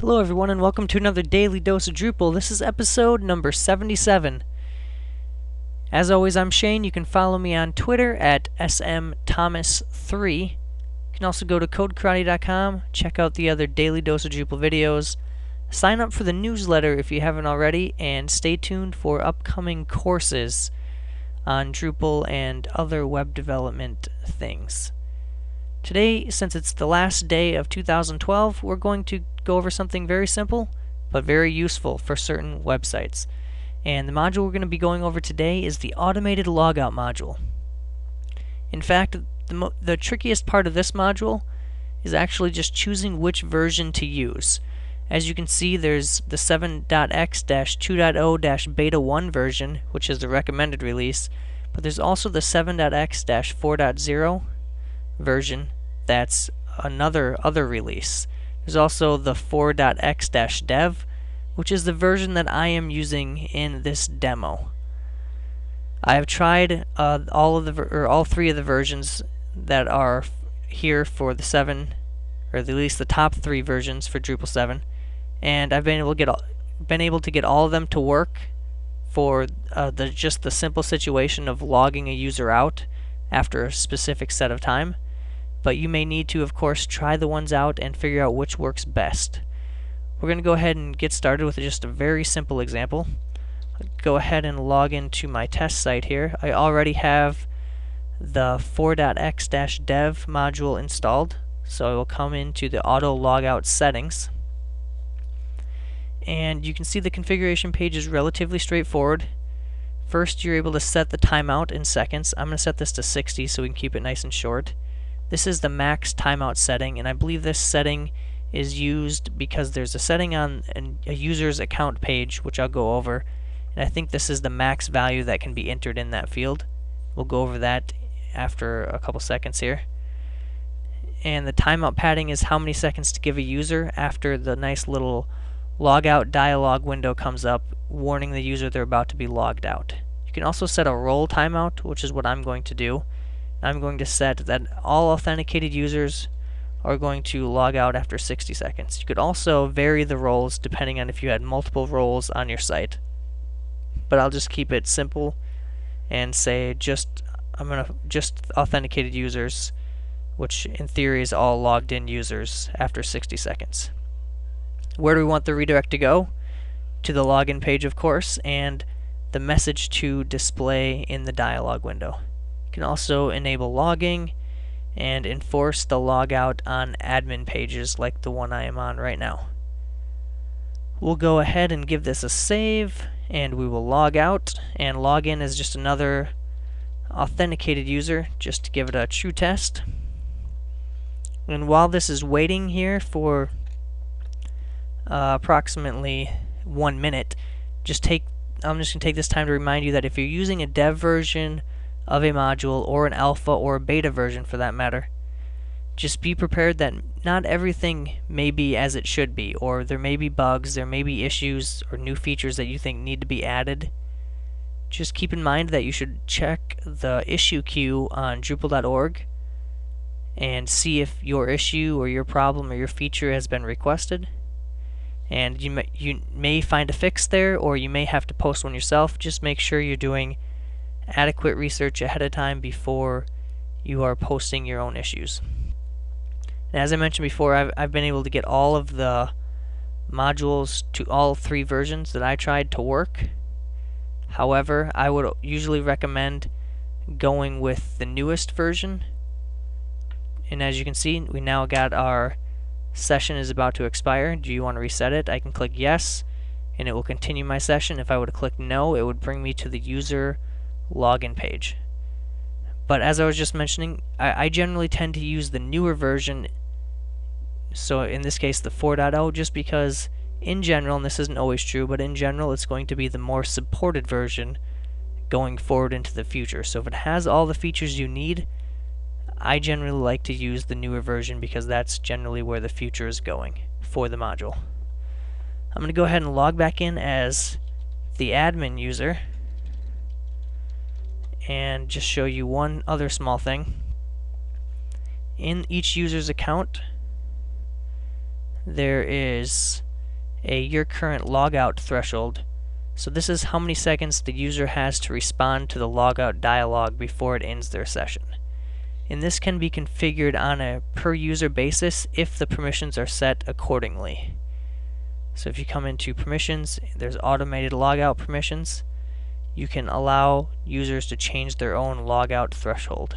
Hello, everyone, and welcome to another Daily Dose of Drupal. This is episode number 77. As always, I'm Shane. You can follow me on Twitter at smthomas3. You can also go to codekarate.com, check out the other Daily Dose of Drupal videos, sign up for the newsletter if you haven't already, and stay tuned for upcoming courses on Drupal and other web development things. Today, since it's the last day of 2012, we're going to go over something very simple but very useful for certain websites. And the module we're going to be going over today is the automated logout module. In fact, the, the trickiest part of this module is actually just choosing which version to use. As you can see, there's the 7.x-2.0-beta 1 version, which is the recommended release, but there's also the 7.x-4.0 version that's another other release. There's also the 4.x-dev, which is the version that I am using in this demo. I have tried uh, all of the or all three of the versions that are here for the 7, or at least the top three versions for Drupal 7, and I've been able to get all, been able to get all of them to work for uh, the just the simple situation of logging a user out after a specific set of time but you may need to, of course, try the ones out and figure out which works best. We're going to go ahead and get started with just a very simple example. I'll go ahead and log into my test site here. I already have the 4.x-dev module installed, so I will come into the auto logout settings. And you can see the configuration page is relatively straightforward. First, you're able to set the timeout in seconds. I'm going to set this to 60 so we can keep it nice and short. This is the max timeout setting, and I believe this setting is used because there's a setting on a user's account page, which I'll go over, and I think this is the max value that can be entered in that field. We'll go over that after a couple seconds here. And the timeout padding is how many seconds to give a user after the nice little logout dialog window comes up warning the user they're about to be logged out. You can also set a role timeout, which is what I'm going to do. I'm going to set that all authenticated users are going to log out after 60 seconds. You could also vary the roles depending on if you had multiple roles on your site. But I'll just keep it simple and say just I'm going to just authenticated users which in theory is all logged in users after 60 seconds. Where do we want the redirect to go? To the login page of course and the message to display in the dialog window can also enable logging and enforce the logout on admin pages like the one I am on right now. We'll go ahead and give this a save and we will log out and log in as just another authenticated user just to give it a true test. And while this is waiting here for uh, approximately one minute, just take I'm just going to take this time to remind you that if you're using a dev version of a module or an alpha or a beta version for that matter. Just be prepared that not everything may be as it should be, or there may be bugs, there may be issues or new features that you think need to be added. Just keep in mind that you should check the issue queue on Drupal.org and see if your issue or your problem or your feature has been requested. And you may, you may find a fix there, or you may have to post one yourself. Just make sure you're doing adequate research ahead of time before you are posting your own issues. And as I mentioned before, I've, I've been able to get all of the modules to all three versions that I tried to work. However, I would usually recommend going with the newest version. And as you can see, we now got our session is about to expire. Do you want to reset it? I can click yes, and it will continue my session. If I would click no, it would bring me to the user login page. But as I was just mentioning, I, I generally tend to use the newer version, so in this case the 4.0, just because in general, and this isn't always true, but in general it's going to be the more supported version going forward into the future. So if it has all the features you need, I generally like to use the newer version because that's generally where the future is going for the module. I'm going to go ahead and log back in as the admin user and just show you one other small thing. In each user's account, there is a your current logout threshold. So this is how many seconds the user has to respond to the logout dialog before it ends their session. And this can be configured on a per user basis if the permissions are set accordingly. So if you come into permissions, there's automated logout permissions. You can allow users to change their own logout threshold.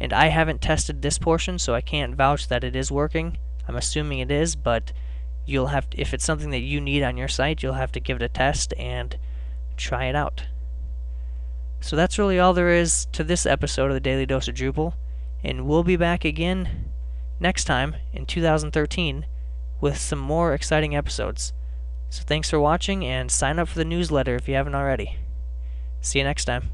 And I haven't tested this portion, so I can't vouch that it is working. I'm assuming it is, but you'll have to, if it's something that you need on your site, you'll have to give it a test and try it out. So that's really all there is to this episode of the Daily Dose of Drupal, and we'll be back again next time in 2013 with some more exciting episodes. So thanks for watching and sign up for the newsletter if you haven't already. See you next time.